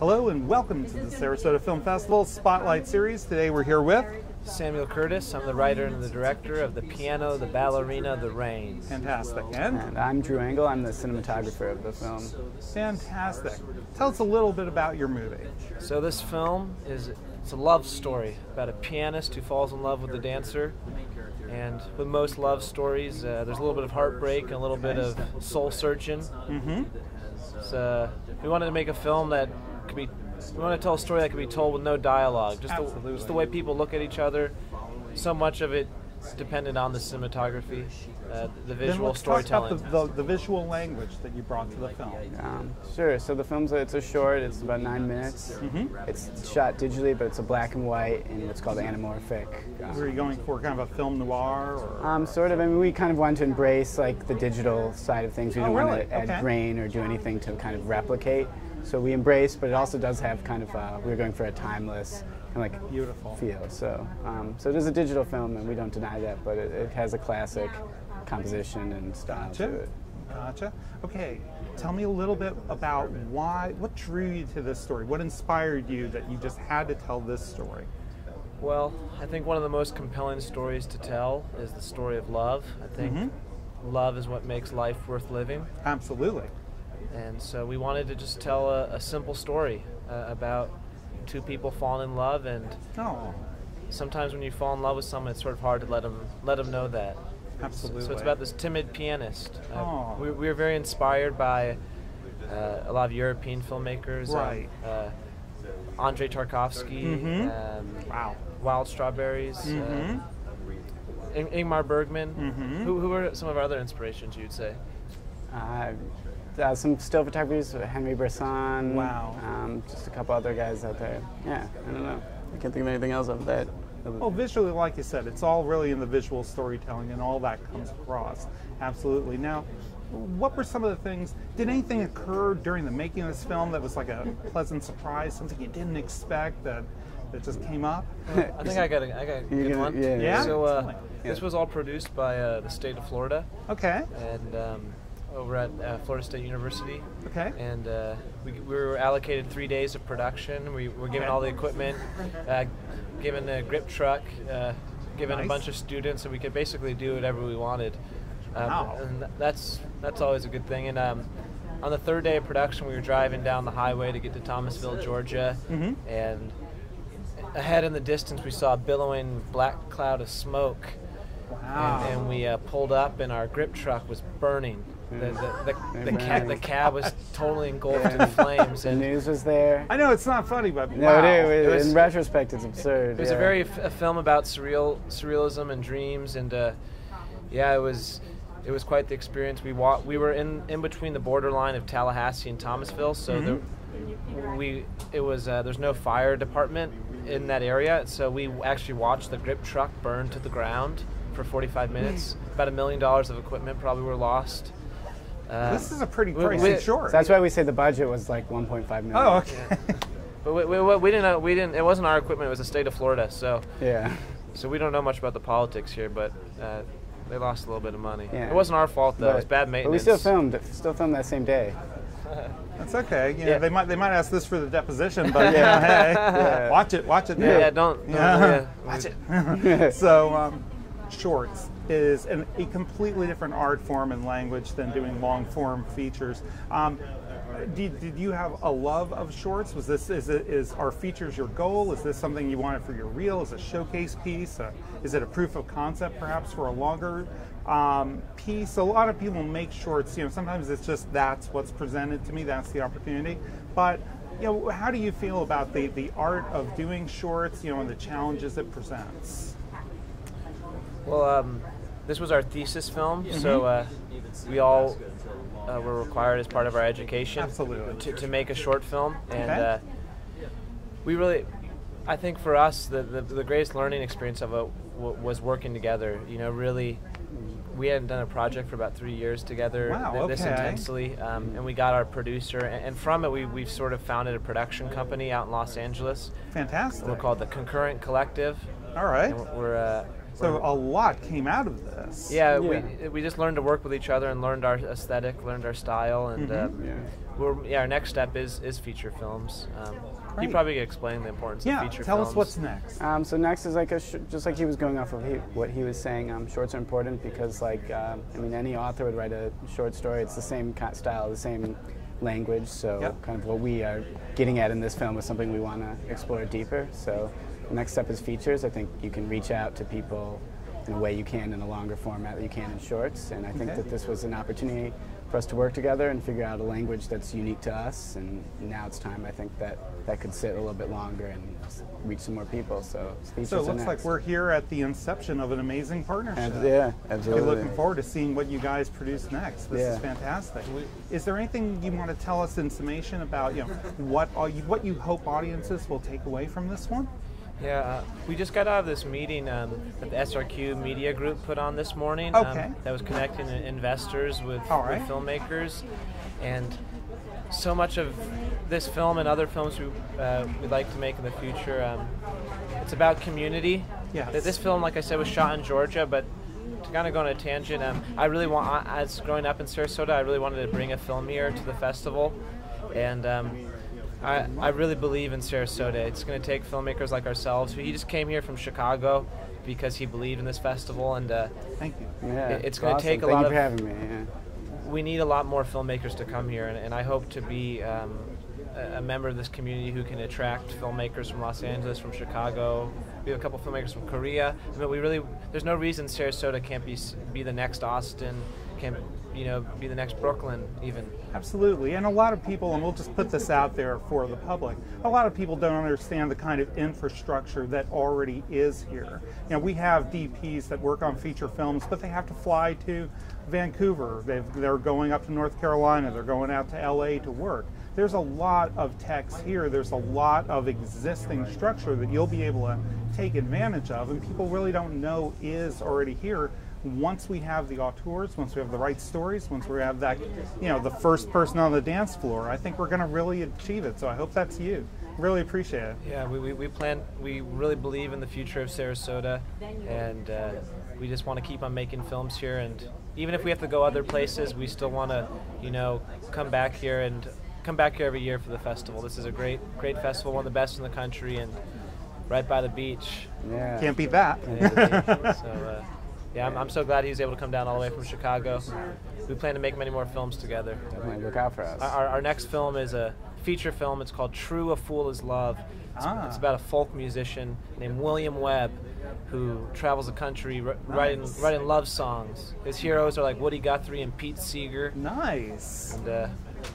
Hello and welcome to the Sarasota Film Festival Spotlight Series. Today we're here with Samuel Curtis. I'm the writer and the director of The Piano, The Ballerina, The Rain. Fantastic. And? And I'm Drew Engel. I'm the cinematographer of the film. Fantastic. Tell us a little bit about your movie. So this film is it's a love story about a pianist who falls in love with a dancer. And with most love stories, uh, there's a little bit of heartbreak and a little bit of soul searching. Mm-hmm. So we wanted to make a film that could be. We want to tell a story that could be told with no dialogue, just the, just the way people look at each other. So much of it depended on the cinematography, uh, the Then visual let's storytelling. talk about the, the, the visual language that you brought to the film. Um, sure. So the film's a, it's a short. It's about nine minutes. It's shot digitally, but it's a black and white and what's called anamorphic. Were you going for kind of a film noir or? Um, sort of. I mean, we kind of wanted to embrace like the digital side of things. We Oh, didn't want really? to add Okay. grain or do anything to kind of replicate. So we embrace, but it also does have kind of. Uh, we're going for a timeless kind of like Beautiful. feel. So, um, so it is a digital film, and we don't deny that. But it, it has a classic composition and style to it. Gotcha. Okay. Tell me a little bit about why, what drew you to this story? What inspired you that you just had to tell this story? Well, I think one of the most compelling stories to tell is the story of love. I think Mhm. love is what makes life worth living. Absolutely. And so we wanted to just tell a, a simple story uh, about two people falling in love. And Oh, sometimes when you fall in love with someone, it's sort of hard to let them, let them know that. absolutely. So it's about this timid pianist. Uh, Aw. we, we were very inspired by uh, a lot of European filmmakers. Right. uh, Andrei Tarkovsky, Mhm. um, Wow. Wild Strawberries, mm-hmm. uh, In- Ingmar Bergman. mm-hmm. Who, who are some of our other inspirations, you'd say? Uh, some still photographers, Henry Bresson. Wow. Um, just a couple other guys out there. Yeah, I don't know. I can't think of anything else of that. Well, visually, like you said, it's all really in the visual storytelling, and all that comes across. Absolutely. Now, what were some of the things? Did anything occur during the making of this film that was like a pleasant surprise, something you didn't expect that that just came up? I think I got a, I got a good gonna- one. yeah, Yeah? So uh, Tell me. this was all produced by uh, the state of Florida Okay. and um, over at uh, Florida State University. Okay. And uh, we, we were allocated three days of production. We were given Okay. all the equipment, uh, given a grip truck, uh, given Nice. a bunch of students, and we could basically do whatever we wanted. Um, Wow. And that's that's always a good thing. And um, on the third day of production, we were driving down the highway to get to Thomasville, Georgia, Mhm. and ahead in the distance we saw a billowing black cloud of smoke. Wow. And, and we uh, pulled up, and our grip truck was burning. The, the, the, the, Amen. cab, the cab was totally engulfed in flames. The And news was there. I know it's not funny, but No, wow. it is. It was- in retrospect, it's absurd. it was a very f- a film about surreal surrealism and dreams, and uh, yeah, it was it was quite the experience. We wa- we were in in between the borderline of Tallahassee and Thomasville, so there, we it was uh, there's no fire department in that area, so we actually watched the grip truck burn to the ground for 45 minutes. About a million dollars of equipment probably were lost. Uh, This is a pretty pricey we- short. So that's why we say the budget was like 1.5 million. oh, okay. but we, we, we didn't know, we didn't it wasn't our equipment it was the state of Florida so Yeah. So we don't know much about the politics here, but uh, they lost a little bit of money. Yeah. It wasn't our fault though. it was bad maintenance. But we still filmed. it- Still filmed that same day. That's okay. You know, Yeah. they might they might ask this for the deposition, but you know, hey, Yeah. watch it, watch it. Yeah, now. don't, don't Yeah. yeah. watch it. so um, shorts is an, a completely different art form and language than doing long form features. Um, did, did you have a love of shorts? Was this is it is are features your goal? Is this something you wanted for your reel? Is a showcase piece? Uh, is it a proof of concept perhaps for a longer um, piece? A lot of people make shorts. You know, sometimes it's just that's what's presented to me. That's the opportunity. But you know, how do you feel about the the art of doing shorts? You know, and the challenges it presents. Well, um, this was our thesis film, Mm-hmm. so uh, we all uh, were required as part of our education to, to make a short film, and uh, we really, I think for us, the, the, the greatest learning experience of it w- was working together. You know, really. We hadn't done a project for about three years together Wow, th- this okay. intensely, um, and we got our producer, and, and from it, we, we've sort of founded a production company out in Los Angeles. Fantastic. We're called the Concurrent Collective. All right. And we're, we're, uh, So a lot came out of this. Yeah, Yeah. we we just learned to work with each other and learned our aesthetic, learned our style, and uh, Yeah. we're, yeah, our next step is is feature films. Um, Great. you probably could explain the importance Yeah. of feature Tell films. Tell us what's next. Um, so next is like a sh- just like he was going off of he, what he was saying. Um, shorts are important because like um, I mean any author would write a short story. It's the same kind style, the same language. So Yep. kind of what we are getting at in this film is something we want to explore deeper. So the next step is features. I think you can reach out to people in a way you can in a longer format that you can in shorts. And I think Okay. that this was an opportunity for us to work together and figure out a language that's unique to us. And now it's time. I think that that could sit a little bit longer and reach some more people. So So it looks like we're here at the inception of an amazing partnership. Ab- yeah, We're looking forward to seeing what you guys produce next. This is fantastic. Is there anything you want to tell us in summation about you know what are you, what you hope audiences will take away from this one? Yeah, uh, we just got out of this meeting um, that the SRQ Media Group put on this morning. Okay. Um, that was connecting investors with, All with filmmakers, and so much of this film and other films we uh, we'd like to make in the future. Um, it's about community. Yes. Th- This film, like I said, was shot in Georgia, but to kind of go on a tangent, um, I really want, as growing up in Sarasota, I really wanted to bring a film here to the festival, and um, I, I really believe in Sarasota. It's going to take filmmakers like ourselves. He just came here from Chicago because he believed in this festival, and uh, Thank you. Yeah, It- it's gonna awesome. take a Thank lot you of- for having me. Yeah. we need a lot more filmmakers to come here, and, and I hope to be um, a, a member of this community who can attract filmmakers from Los Angeles, from Chicago. We have a couple filmmakers from Korea. But we really, there's no reason Sarasota can't be be the next Austin, can't you know be the next Brooklyn even. Absolutely. And a lot of people, and we'll just put this out there for the public, a lot of people don't understand the kind of infrastructure that already is here. You know, we have DPs that work on feature films, but they have to fly to Vancouver. They've, they're going up to North Carolina. They're going out to LA to work. There's a lot of techs here. There's a lot of existing structure that you'll be able to take advantage of, and people really don't know is already here once we have the auteurs, once we have the right stories, once we have that, you know, the first person on the dance floor, I think we're going to really achieve it. So I hope that's you. Really appreciate it. Yeah, we, we, we plan, we really believe in the future of Sarasota, and uh, we just want to keep on making films here. And even if we have to go other places, we still want to, you know, come back here and come back here every year for the festival. This is a great, great festival, one of the best in the country, and right by the beach. Yeah. Can't beat that. Yeah, beach. so, uh, yeah, I'm, I'm so glad he was able to come down all the way from Chicago. We plan to make many more films together. Definitely look out for us. Our, our next film is a feature film. It's called True A Fool Is Love. It's, Ah. it's about a folk musician named William Webb who travels the country wri- writing, writing love songs. His heroes are like Woody Guthrie and Pete Seeger. nice. And, uh,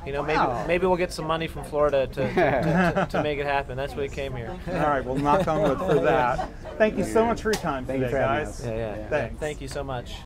you know, Wow. maybe maybe we'll get some money from Florida to, to, to, to, to make it happen. That's why we came here. All right, well, knock on wood for that. Thank you so much for your time Thank you today, for guys. Yeah, yeah. Thanks. Thank you so much.